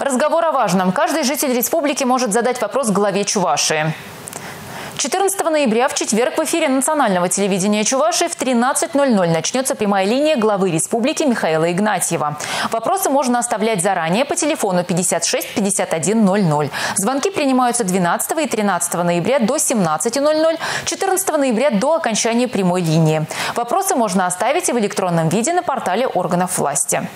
Разговор о важном. Каждый житель республики может задать вопрос главе Чувашии. 14 ноября в четверг в эфире национального телевидения Чувашии в 13.00 начнется прямая линия главы республики Михаила Игнатьева. Вопросы можно оставлять заранее по телефону 56 51 00. Звонки принимаются 12 и 13 ноября до 17.00, 14 ноября до окончания прямой линии. Вопросы можно оставить и в электронном виде на портале органов власти.